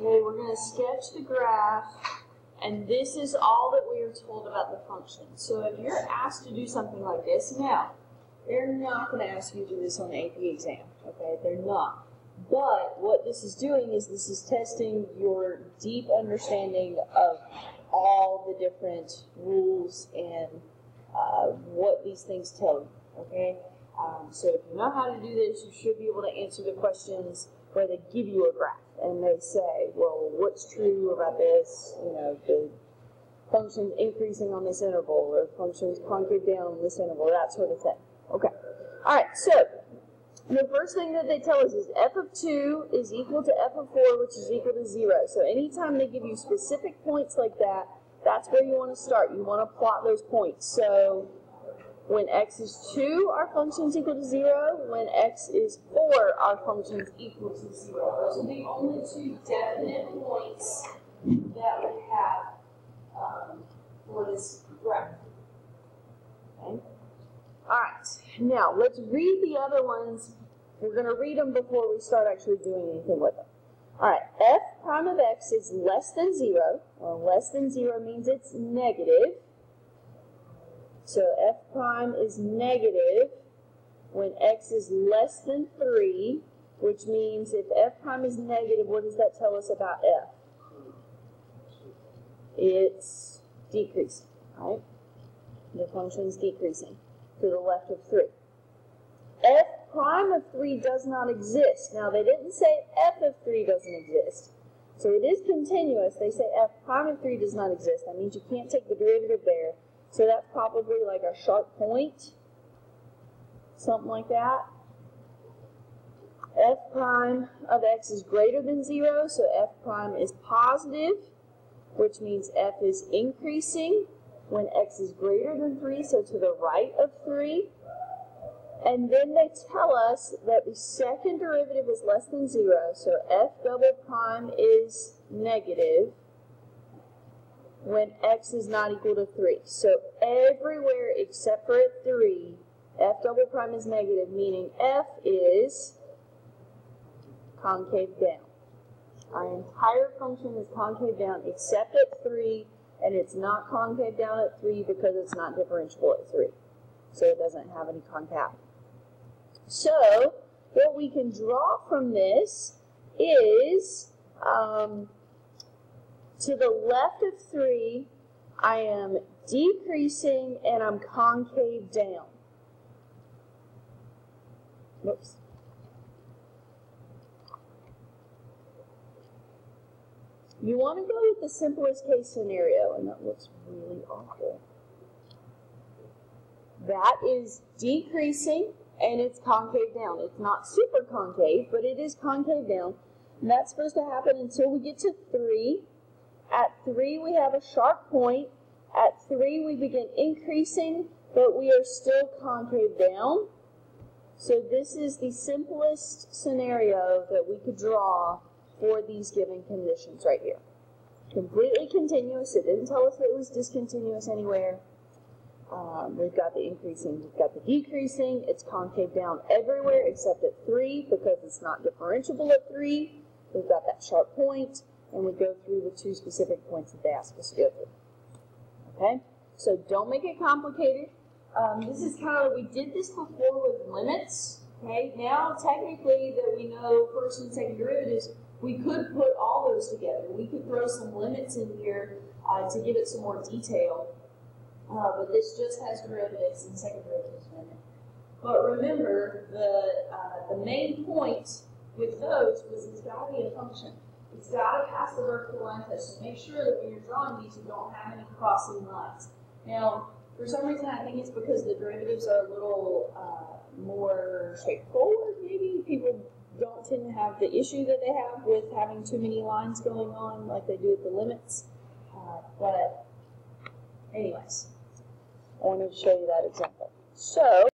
Okay, we're going to sketch the graph, and this is all that we are told about the function. So if you're asked to do something like this, now, they're not going to ask you to do this on the AP exam, okay? They're not. But what this is doing is this is testing your deep understanding of all the different rules and uh, what these things tell you, okay? Um, so if you know how to do this, you should be able to answer the questions where they give you a graph and they say, well, what's true about this? You know, the function's increasing on this interval or function's concave down on this interval, that sort of thing. Okay. All right, so the first thing that they tell us is f of 2 is equal to f of 4, which is equal to 0. So anytime they give you specific points like that, that's where you want to start. You want to plot those points. So when x is 2, our function is equal to 0. When x is 4, our function is equal to 0. Those are the only two definite points that we have um, for this graph. Okay? Alright, now let's read the other ones. We're going to read them before we start actually doing anything with them. Alright, f prime of x is less than 0. Well, less than 0 means it's negative. So f prime is negative when x is less than 3, which means if f prime is negative, what does that tell us about f? It's decreasing, right? The function is decreasing to the left of 3. f prime of 3 does not exist. Now, they didn't say f of 3 doesn't exist. So it is continuous. They say f prime of 3 does not exist. That means you can't take the derivative there. So that's probably like a sharp point, something like that. f prime of x is greater than 0, so f prime is positive, which means f is increasing when x is greater than 3, so to the right of 3. And then they tell us that the second derivative is less than 0, so f double prime is negative when x is not equal to 3. So everywhere except for at 3, f double prime is negative, meaning f is concave down. Our entire function is concave down except at 3, and it's not concave down at 3 because it's not differentiable at 3. So it doesn't have any concavity. So what we can draw from this is um, to the left of 3, I am decreasing and I'm concave down. Whoops. You want to go with the simplest case scenario, and that looks really awful. That is decreasing and it's concave down. It's not super concave, but it is concave down. And that's supposed to happen until we get to 3. At 3, we have a sharp point. At 3, we begin increasing, but we are still concave down. So this is the simplest scenario that we could draw for these given conditions right here. Completely continuous. It didn't tell us that it was discontinuous anywhere. Um, we've got the increasing, we've got the decreasing. It's concave down everywhere except at 3 because it's not differentiable at 3. We've got that sharp point, and we go through the two specific points that they ask us to go through. Okay? So don't make it complicated. Um, this is kind of, we did this before with limits. Okay? Now, technically, that we know first and second derivatives, we could put all those together. We could throw some limits in here uh, to give it some more detail. Uh, but this just has derivatives and second derivatives in it. But remember, the, uh, the main point with those was it's got to be a function. It's got to pass the vertical line test. So make sure that when you're drawing these, you don't have any crossing lines. Now, for some reason, I think it's because the derivatives are a little uh, more straightforward, maybe. People don't tend to have the issue that they have with having too many lines going on like they do with the limits. Uh, but anyways, I wanted to show you that example. So